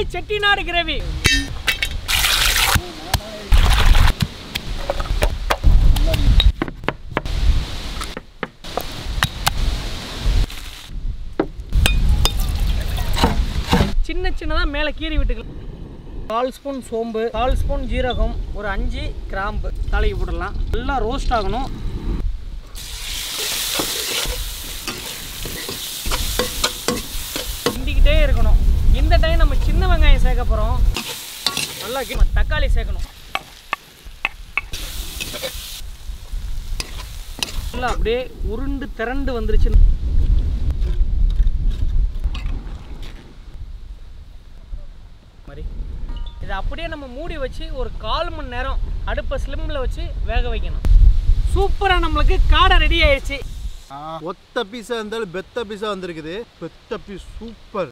காடை செட்டிநாடு கிரேவி. சின்ன சின்னதாக மேலே கீறி விட்டுக்கலாம். கால் ஸ்பூன் சோம்பு கால் ஸ்பூன் ஜீரகம் ஒரு அஞ்சு கிராம்பு. தலைக்கு போடலாம் நல்லா ரோஸ்ட் ஆகணும். இந்த டைம் நம்ம சின்ன வெங்காயம் சேர்க்க போகிறோம் நல்லா கி- தக்காளி சேர்க்கணும். நல்லா அப்படியே உருண்டு திரண்டு வந்துருச்சு மாதிரி. இதை அப்படியே நம்ம மூடி வச்சு ஒரு கால் மணி நேரம் அடுப்பை ஸ்லிம்மில் வச்சு வேக வைக்கணும். சூப்பராக நம்மளுக்கு காடை ரெடி ஆயிடுச்சு. ஒத்த பீஸா இருந்தாலும் பெத்த பீஸா வந்திருக்குது. பெத்த பீஸ் சூப்பர்.